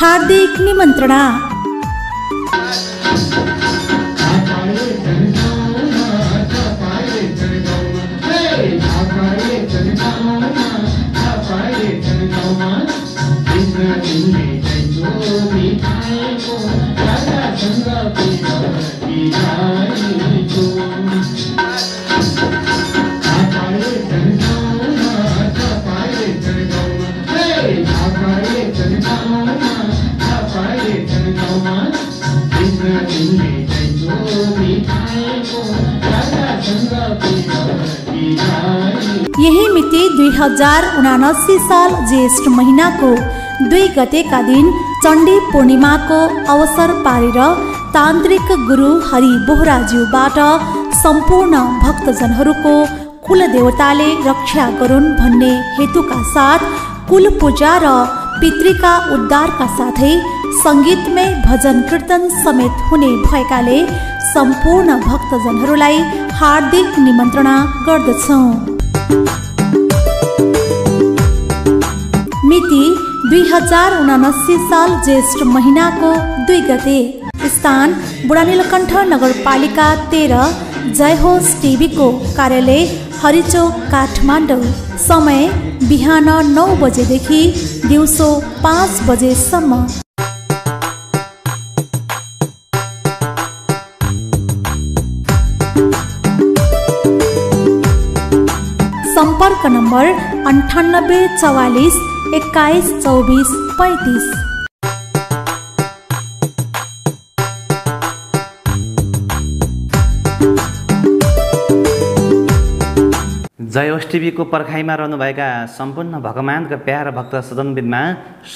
हार्दिक निमन्त्रणा यही मिति दुई हजार उनासी साल ज्येष्ठ महिनाको दुई गतेका दिन चण्डी पूर्णिमाको अवसर पारेर तान्त्रिक गुरु हरि बोहराज्यूबाट सम्पूर्ण भक्तजनहरूको कुल देवताले रक्षा गरून् भन्ने हेतुका साथ कुल पूजा र पितृका उद्धारका साथै सङ्गीतमय भजन कीर्तन समेत हुने भएकाले सम्पूर्ण भक्तजनहरूलाई हार्दिक निमन्त्रणा गर्दछौँ। दुई हजार उनासी साल ज्येष्ठ महिनाको दुई गते। स्थान बुढानीलकण्ठ नगरपालिका तेह्र जय होस टिभीको कार्यालय हरिचोक काठमाडौँ। समय बिहान नौ बजेदेखि दिउँसो पाँच बजेसम्म। सम्पर्क नम्बर अन्ठानब्बे चौवालिस एक्काइस चौबिस पैँतिस। जय टिभीको पर्खाइमा रहनुभएका सम्पूर्ण भगवान्का प्यार भक्त सदनबिनमा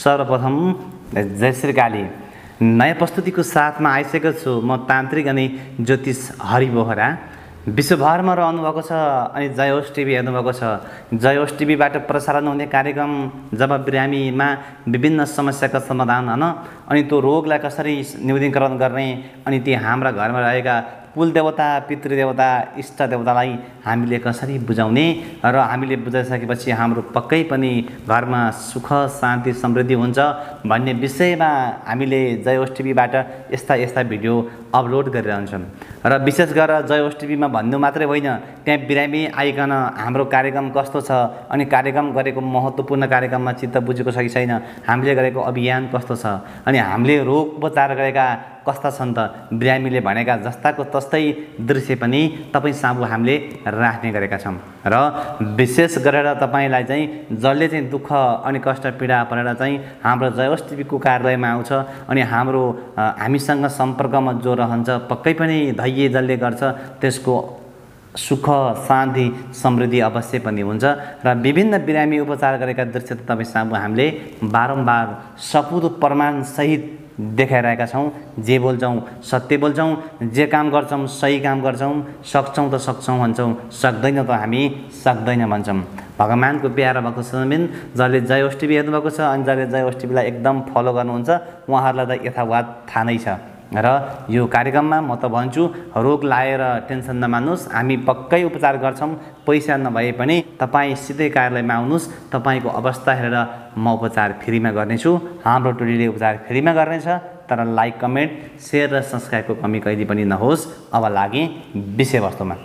सर्वप्रथम जय श्री काली नयाँ प्रस्तुतिको साथमा आइसकेको छु म तान्त्रिक अनि ज्योतिष हरि बोहरा विश्वभरमा रहनुभएको छ अनि जयोस टिभी हेर्नुभएको छ। जयोस टिभीबाट प्रसारण हुने कार्यक्रम जब बिरामीमा विभिन्न समस्याका समाधान होइन अनि त्यो रोगलाई कसरी न्यूनीकरण गर्ने अनि ती हाम्रा घरमा रहेका कुलदेवता पितृदेवता इष्ट देवतालाई हामीले कसरी बुझाउने र हामीले बुझाइसकेपछि हाम्रो पक्कै पनि घरमा सुख शान्ति समृद्धि हुन्छ भन्ने विषयमा हामीले जयोस टिभीबाट यस्ता यस्ता भिडियो अपलोड गरिरहन्छौँ। र विशेष गरेर जयोस टिभीमा भन्नु मात्रै होइन त्यहाँ बिरामी आइकन हाम्रो कार्यक्रम कस्तो छ अनि कार्यक्रम गरेको महत्त्वपूर्ण कार्यक्रममा चित्त बुझेको छ कि छैन हामीले गरेको अभियान कस्तो छ अनि हामीले रोग उपचार गरेका कस्ता छन् त बिरामीले भनेका जस्ताको तस्तै दृश्य पनि तपाईँ सामु हामीले राख्ने गरेका छौँ। र विशेष गरेर तपाईँलाई चाहिँ जसले चाहिँ दुःख अनि कष्ट पीडा परेर चाहिँ हाम्रो जयोस कार्यालयमा आउँछ अनि हाम्रो हामीसँग सम्पर्कमा जो रहन्छ पक्कै पनि धैर्य जसले गर्छ त्यसको सुख शान्ति समृद्धि अवश्य पनि हुन्छ। र विभिन्न बिरामी उपचार गरेका दृश्य तपाईँ सामु हामीले बारम्बार सपुर प्रमाणसहित देखाइरहेका छौँ। जे बोल्छौँ सत्य बोल्छौँ। जे काम गर्छौँ सही काम गर्छौँ। सक्छौँ त सक्छौँ भन्छौँ। सक्दैन त हामी सक्दैन भन्छौँ। भगवान्को प्यारो भएको समिन जसले जय हेर्नुभएको छ अनि जसले जय एकदम फलो गर्नुहुन्छ उहाँहरूलाई त यथावत थाहा नै छ। र यो कार्यक्रममा म त भन्छु रोग लाएर टेन्सन नमान्नुहोस्। हामी पक्कै उपचार गर्छौँ। पैसा नभए पनि तपाईँ सिधै कार्यालयमा आउनुहोस्। तपाईँको अवस्था हेरेर म उपचार फ्रीमा गर्नेछु। हाम्रो टोलीले उपचार फ्रीमा गर्नेछ तर लाइक कमेन्ट सेयर र सब्सक्राइबको कमी कहिले पनि नहोस्। अब लागि विषयवस्तुमा।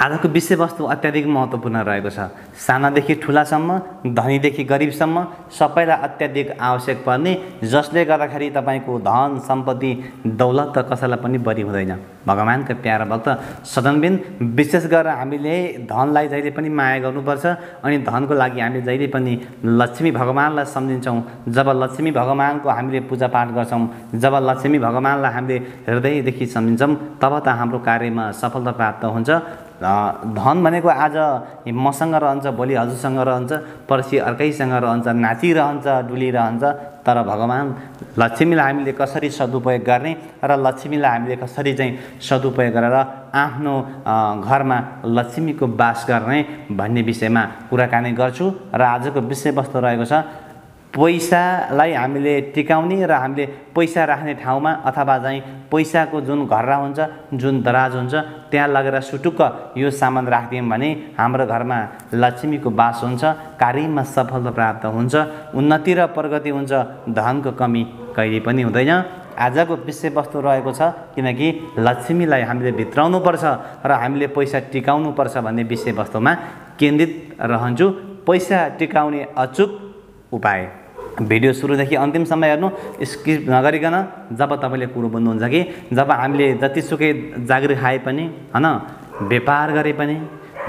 आजको विषयवस्तु अत्याधिक महत्त्वपूर्ण रहेको छ। सानादेखि ठुलासम्म धनीदेखि गरिबसम्म सबैलाई अत्याधिक आवश्यक पर्ने जसले गर्दाखेरि तपाईँको धन सम्पत्ति दौलत त कसैलाई पनि बढी हुँदैन। भगवान्का प्यारा भक्त सदनबिन विशेष गरेर हामीले धनलाई जहिले पनि माया गर्नुपर्छ अनि धनको लागि हामीले जहिले पनि लक्ष्मी भगवान्लाई सम्झिन्छौँ। जब लक्ष्मी भगवान्को हामीले पूजापाठ गर्छौँ जब लक्ष्मी भगवान्लाई हामीले हृदयदेखि सम्झिन्छौँ तब त हाम्रो कार्यमा सफलता प्राप्त हुन्छ। धन भनेको आज मसँग रहन्छ भोलि हजुरसँग रहन्छ पर्सि अर्कैसँग रहन्छ नाचिरहन्छ डुलिरहन्छ तर भगवान् लक्ष्मीलाई हामीले कसरी सदुपयोग गर्ने र लक्ष्मीलाई हामीले कसरी चाहिँ सदुपयोग गरेर आफ्नो घरमा लक्ष्मीको बास गर्ने भन्ने विषयमा कुराकानी गर्छु र आजको विषयवस्तु रहेको छ पैसालाई हामीले टिकाउने र हामीले पैसा राख्ने ठाउँमा अथवा चाहिँ पैसाको जुन घर्रा हुन्छ जुन दराज हुन्छ त्यहाँ लगेर सुटुक्क यो सामान राखिदियौँ भने हाम्रो घरमा लक्ष्मीको बास हुन्छ कार्यमा सफलता प्राप्त हुन्छ उन्नति र प्रगति हुन्छ धनको कमी कहिले पनि हुँदैन। आजको विषयवस्तु रहेको छ किनकि लक्ष्मीलाई हामीले भित्राउनुपर्छ र हामीले पैसा टिकाउनुपर्छ भन्ने विषयवस्तुमा केन्द्रित रहन्छु। पैसा टिकाउने अचुक उपाय। भिडियो सुरुदेखि अन्तिमसम्म हेर्नु स्किप नगरिकन जब तपाईँले कुरो बुझ्नुहुन्छ कि जब हामीले जतिसुकै जागिर खाए पनि होइन व्यापार गरे पनि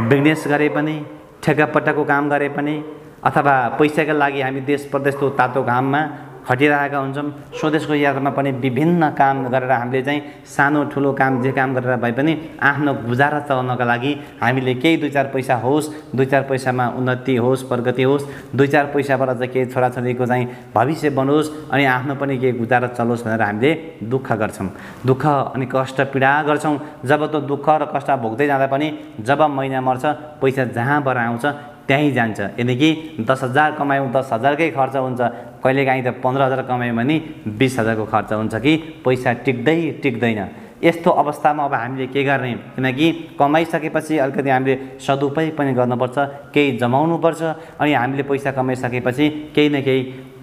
बिजनेस गरे पनि ठेक्कापट्टाको काम गरे पनि अथवा पैसाका लागि हामी देश प्रदेशको तातो घाममा खटिरहेका हुन्छौँ। स्वदेशको यात्रामा पनि विभिन्न काम गरेर हामीले चाहिँ सानो ठुलो काम जे काम गरेर भए पनि आफ्नो गुजारा चलाउनका लागि हामीले केही दुई चार पैसा होस् दुई चार पैसामा उन्नति होस् प्रगति होस् दुई चार पैसाबाट चाहिँ केही छोराछोरीको चाहिँ भविष्य बनोस् अनि आफ्नो पनि केही गुजारा चलोस् भनेर हामीले दुःख गर्छौँ। दुःख अनि कष्ट पीडा गर्छौँ। जब त दुःख र कष्ट भोग्दै जाँदा पनि जब महिना मर्छ पैसा जहाँबाट आउँछ त्यहीँ जान्छ। यदि दस हजार कमायौँ दस हजारकै खर्च हुन्छ कहिलेकाहीँ त पन्ध्र हजार कमायौँ भने बिस हजारको खर्च हुन्छ कि पैसा टिक्दै टिक्दैन। यस्तो अवस्थामा अब हामीले के गर्ने? किनकि कमाइसकेपछि अलिकति हामीले सदुपयोग पनि गर्नुपर्छ केही जमाउनुपर्छ अनि हामीले पैसा कमाइसकेपछि केही न केही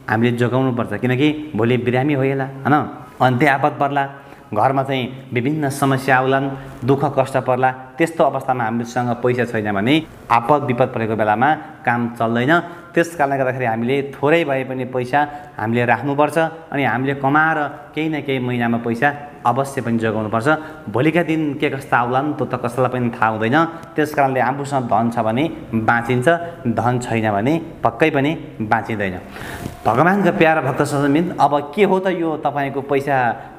हामीले जोगाउनुपर्छ। किनकि भोलि बिरामी होइला होइन? अन्त्य आपत पर्ला। घरमा चाहिँ विभिन्न समस्या आउलान् दुःख कष्ट पर्ला त्यस्तो अवस्थामा हामीसँग पैसा छैन भने आपद विपद परेको बेलामा काम चल्दैन। त्यस कारणले गर्दाखेरि हामीले थोरै भए पनि पैसा हामीले राख्नुपर्छ अनि हामीले कमाएर केही न केही महिनामा पैसा अवश्य पनि जोगाउनुपर्छ। भोलिका दिन के कस्ता आउलान् त्यो त कसैलाई पनि थाहा हुँदैन। त्यस कारणले आफूसँग धन छ भने बाँचिन्छ धन छैन भने पक्कै पनि बाँचिँदैन। भगवान्का प्यारा भक्त समित अब के हो त यो तपाईँको पैसा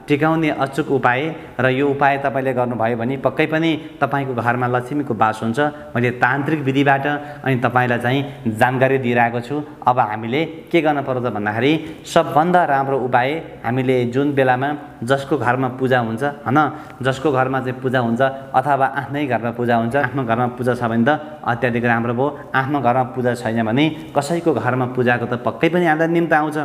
टिकाउने अचुक उपाय र यो उपाय तपाईँले गर्नुभयो भने पक्कै पनि तपाईँको घरमा लक्ष्मीको बास हुन्छ। मैले तान्त्रिक विधिबाट अनि तपाईँलाई चाहिँ जानकारी दिइरहेको छु। अब हामीले के गर्न पर्छ भन्दाखेरि सबभन्दा राम्रो उपाय हामीले जुन बेलामा जसको घरमा पूजा हुन्छ होइन? जसको घरमा चाहिँ पूजा हुन्छ अथवा आफ्नै घरमा पूजा हुन्छ आफ्नो घरमा पूजा छ भने त अत्याधिक राम्रो भयो। आफ्नो घरमा पूजा छैन भने कसैको घरमा पूजाको त पक्कै पनि हामीलाई निम्तो आउँछ।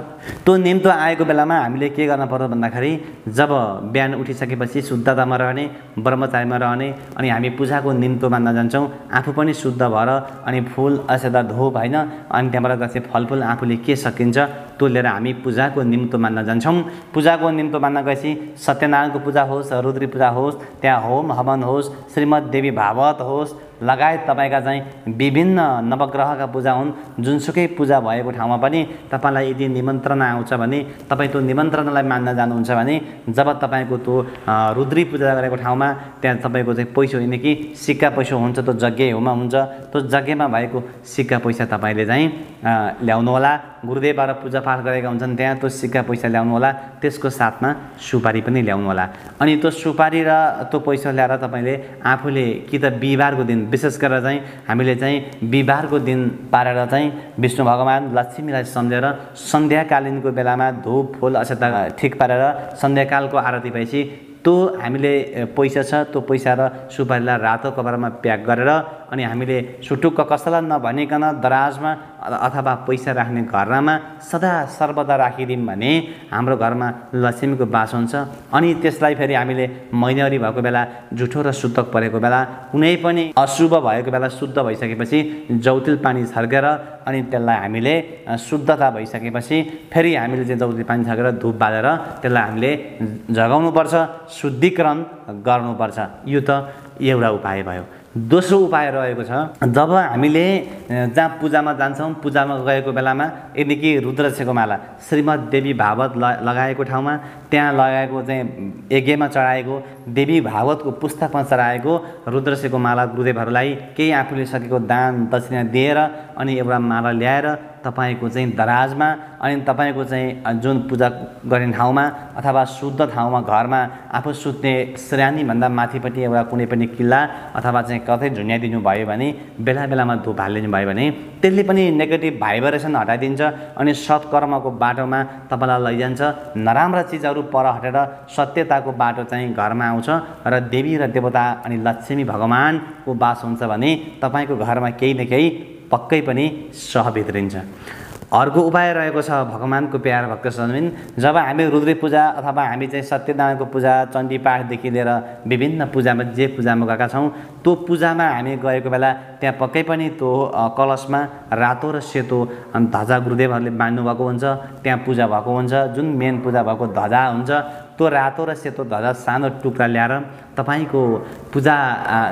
त्यो निम्तो आएको बेलामा हामीले के गर्न पर्छ भन्दाखेरि जब बिहान उठिसकेपछि शुद्धतामा रहने ब्रह्मचारीमा रहने अनि हामी पूजाको निम्तो मान्न जान्छौँ आफू पनि शुद्ध भएर अनि फुल अक्षता धोप होइन? अनि त्यहाँबाट गएपछि फलफुल आफूले के सकिन्छ त्यो लिएर हामी पूजाको निम्तो मान्न जान्छौँ। पूजाको निम्तो मान्न गएपछि सत्यनारायणको पूजा होस् रुद्री पूजा होस् त्यहाँ होम हवन होस् श्रीमद् देवी भागवत होस् लगायत तपाईँका चाहिँ विभिन्न नवग्रहका पूजा हुन् जुनसुकै पूजा भएको ठाउँमा पनि तपाईँलाई यदि निमन्त्रणा आउँछ भने तपाईँ त्यो निमन्त्रणालाई मान्न जानुहुन्छ भने जब तपाईँको त्यो रुद्री पूजा गरेको ठाउँमा त्यहाँ तपाईँको चाहिँ पैसा होइन कि सिक्का पैसा हुन्छ त्यो यज्ञ होमा हुन्छ त्यो यज्ञमा भएको सिक्का पैसा तपाईँले चाहिँ ल्याउनुहोला गुरुदेवबाट पूजापाठ गरेका हुन्छन् त्यहाँ त्यो सिक्का पैसा ल्याउनु होला। त्यसको साथमा सुपारी पनि ल्याउनु होला। अनि त्यो सुपारी र त्यो पैसा ल्याएर तपाईँले आफूले कि त बिहिबारको दिन विशेष गरेर चाहिँ हामीले चाहिँ बिहिबारको दिन पारेर चाहिँ विष्णु भगवान् लक्ष्मीलाई सम्झेर सन्ध्याकालीनको बेलामा धुप फुल अक्षता ठिक पारेर सन्ध्याकालको आरती भएपछि त्यो हामीले पैसा छ त्यो पैसा र सुपारीलाई रातो कपडामा प्याक गरेर अनि हामीले सुटुक्क कसैलाई नभनिकन दराजमा अथवा पैसा राख्ने घरमा सदा सर्वदा राखिदिउँ भने हाम्रो घरमा लक्ष्मीको बास हुन्छ। अनि त्यसलाई फेरि हामीले महिनावरी भएको बेला जुठो र सुतक परेको बेला कुनै पनि अशुभ भएको बेला शुद्ध भइसकेपछि जौतिल पानी छर्केर अनि त्यसलाई हामीले शुद्धता भइसकेपछि फेरि हामीले चाहिँ जौतिल पानी छर्केर धुप बालेर त्यसलाई हामीले जगाउनुपर्छ शुद्धिकरण गर्नुपर्छ। यो त एउटा उपाय भयो। दोस्रो उपाय रहेको छ जब हामीले जहाँ पूजामा जान्छौँ पूजामा गएको बेलामा यदि कि रुद्रक्षको माला श्रीमद् देवी भागवत ल लगाएको ठाउँमा त्यहाँ लगाएको चाहिँ यज्ञमा चढाएको देवी भागवतको पुस्तकमा चढाएको रुद्रक्षको माला गुरुदेवहरूलाई केही आफूले सकेको दान दक्षिणा दिएर अनि एउटा माला ल्याएर तपाईँको चाहिँ दराजमा अनि तपाईँको चाहिँ जुन पूजा गर्ने ठाउँमा अथवा शुद्ध ठाउँमा घरमा आफू सुत्ने श्रानीभन्दा माथिपट्टि एउटा कुनै पनि किल्ला अथवा चाहिँ कतै झुन्याइदिनु भयो भने बेला बेलामा धुप हालिदिनु भयो भने त्यसले पनि नेगेटिभ भाइब्रेसन हटाइदिन्छ अनि सत्कर्मको बाटोमा तपाईँलाई लैजान्छ। नराम्रा चिजहरू पर हटेर सत्यताको बाटो चाहिँ घरमा आउँछ र देवी र देवता अनि लक्ष्मी भगवान्को बास हुन्छ भने तपाईँको घरमा केही न केही पक्कै पनि सह भित्रिन्छ अर्को उपाय रहेको छ भगवान्को प्यार भक्त सजमिन जब हामी रुद्री पूजा अथवा हामी चाहिँ सत्यनारायणको पूजा चण्डी पाठदेखि लिएर विभिन्न पूजामा जे पूजामा गएका छौँ त्यो पूजामा हामी गएको बेला त्यहाँ पक्कै पनि त्यो कलशमा रातो र सेतो ध्वजा गुरुदेवहरूले बाँध्नुभएको हुन्छ त्यहाँ पूजा भएको हुन्छ। जुन मेन पूजा भएको ध्वजा हुन्छ त्यो रातो र सेतो ध्वजा सानो टुक्रा ल्याएर तपाईँको पूजा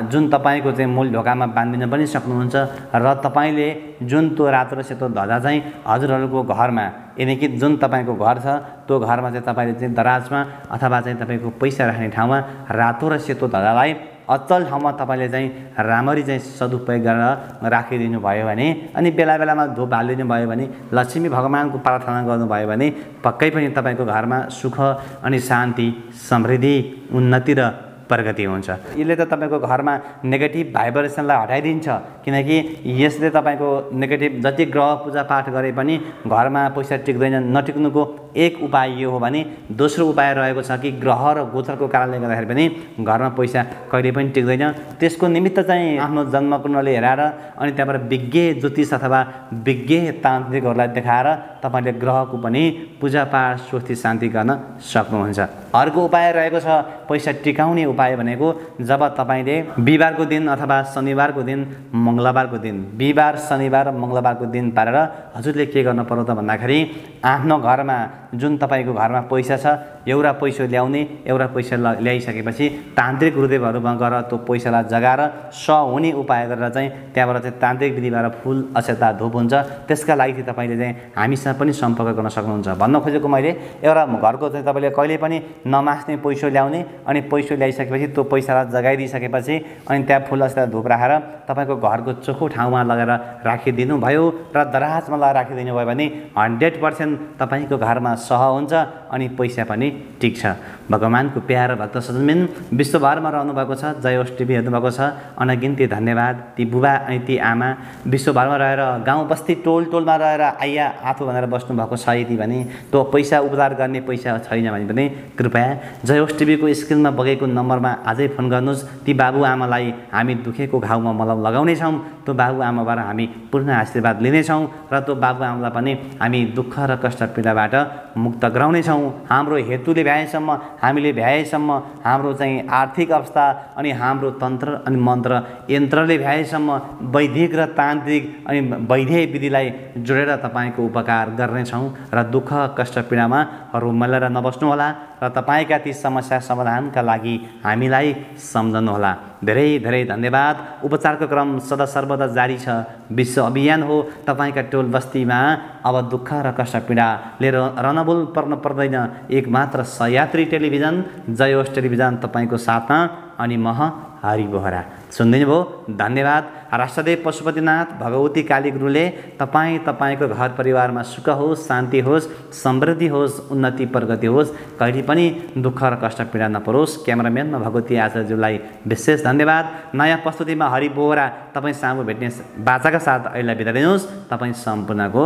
जुन तपाईँको चाहिँ मूल ढोकामा बाँधिन पनि सक्नुहुन्छ र तपाईँले जुन त्यो रातो र सेतो ध्वजा चाहिँ हजुरहरूको घरमा यानि जुन तपाईँको घर छ त्यो घरमा चाहिँ तपाईँले चाहिँ दराजमा अथवा चाहिँ तपाईँको पैसा राख्ने ठाउँमा रातो र सेतो ध्वजालाई अचल ठाउँमा तपाईँले चाहिँ राम्ररी चाहिँ सदुपयोग गरेर राखिदिनु भयो भने अनि बेला बेलामा धुप हालिदिनु भयो भने लक्ष्मी भगवान्को प्रार्थना गर्नुभयो भने पक्कै पनि तपाईँको घरमा सुख अनि शान्ति समृद्धि उन्नति र प्रगति हुन्छ। यसले त तपाईँको घरमा नेगेटिभ भाइब्रेसनलाई हटाइदिन्छ किनकि यसले तपाईँको नेगेटिभ जति ग्रह पूजापाठ गरे पनि घरमा पैसा टिक्दैन नटिक्नुको एक उपाय यो हो भने दोस्रो उपाय रहेको छ कि ग्रह र गोचरको कारणले गर्दाखेरि पनि घरमा पैसा कहिले पनि टिक्दैन। त्यसको निमित्त चाहिँ आफ्नो जन्मकुण्डले हेराएर अनि त्यहाँबाट विज्ञ ज्योतिष अथवा विज्ञ तान्त्रिकहरूलाई देखाएर तपाईँले ग्रहको पनि पूजापाठ स्वस्ति शान्ति गर्न सक्नुहुन्छ। अर्को उपाय रहेको छ पैसा टिकाउने उपाय भनेको जब तपाईँले बिहिबारको दिन अथवा शनिबारको दिन मङ्गलबारको दिन बिहिबार शनिबार मङ्गलबारको दिन पारेर हजुरले के गर्नु पर्यो त भन्दाखेरि आफ्नो घरमा जुन तपाईँको घरमा पैसा छ एउटा पैसा ल्याउने एउटा पैसा ल्याइसकेपछि तान्त्रिक गुरुदेवहरूमा गएर त्यो पैसालाई जगाएर स हुने उपाय गरेर चाहिँ त्यहाँबाट चाहिँ तान्त्रिक विधिबाट फुल अक्षता धुप हुन्छ। त्यसका लागि चाहिँ तपाईँले चाहिँ हामीसँग पनि सम्पर्क गर्न सक्नुहुन्छ। भन्न खोजेको मैले एउटा घरको चाहिँ तपाईँले कहिले पनि नमास्ने पैसा ल्याउने अनि पैसा ल्याइसकेपछि त्यो पैसालाई जगाइदिइसकेपछि अनि त्यहाँ फुल अक्षता धुप राखेर तपाईँको घरको चोखो ठाउँमा लगेर राखिदिनु भयो र दराजमा लगाएर राखिदिनु भयो भने हन्ड्रेड पर्सेन्ट तपाईँको घरमा सह हुन्छ अनि पैसा पनि टिक्छ भगवान्को प्यार भक्त सजमिन विश्वभरमा रहनुभएको छ जय टिभी हेर्नुभएको छ। अनगिन्ती धन्यवाद। ती बुबा अनि ती आमा विश्वभरमा रहेर गाउँ बस्ती टोल टोलमा रहेर आइया आफू भनेर बस्नुभएको छ यदि भने त्यो पैसा उपचार गर्ने पैसा छैन भने पनि कृपया जय टिभीको स्क्रिनमा बगेको नम्बरमा अझै फोन गर्नुहोस्। ती बाबुआमालाई हामी दुखेको घाउमा मलम लगाउनेछौँ। त्यो बाबुआमाबाट हामी पूर्ण आशीर्वाद लिनेछौँ र त्यो बाबुआमालाई पनि हामी दुःख र कष्ट पीडाबाट मुक्त गराउनेछौँ। हाम्रो हेतुले भ्याएसम्म हामीले भ्याएसम्म हाम्रो चाहिँ आर्थिक अवस्था अनि हाम्रो तन्त्र अनि मन्त्र यन्त्रले भ्याएसम्म वैदिक र तान्त्रिक अनि वैद्य विधिलाई जोडेर तपाईँको उपकार गर्नेछौँ र दुःख कष्ट पीडामा रुमलेर नबस्नुहोला। र तपाईँका ती समस्या समाधानका लागि हामीलाई सम्झनुहोला। धेरै धेरै धन्यवाद। उपचारको क्रम सदा सर्वदा जारी छ। विश्व अभियान हो। तपाईँका टोल बस्तीमा अब दुःख र कष्ट पीडा लिएर रनबुल पर्न पर्दैन। एक मात्र सयात्री टेलिभिजन जयोस टेलिभिजन तपाईँको साथमा अनि मह हरि बोहरा सुनिदिनु भयो धन्यवाद। राष्ट्रदेव पशुपतिनाथ भगवती काली गुरुले तपाईँ तपाईँको घर परिवारमा सुख होस् शान्ति होस् समृद्धि होस् उन्नति प्रगति होस् कहिले पनि दुःख र कष्ट पीडा नपरोस्। क्यामराम्यानमा भगवती आचार्यज्यूलाई विशेष धन्यवाद। नयाँ प्रस्तुतिमा हरि बोहरा तपाईँ सामु भेट्ने बाचाका साथ अहिले बिदा दिनुहोस् तपाईँ सम्पूर्णको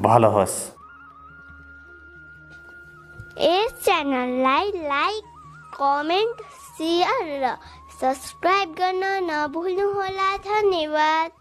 भलो होस्। यस च्यानललाई लाइक कमेन्ट सेयर र सब्सक्राइब गर्न नभुल्नुहोला धन्यवाद।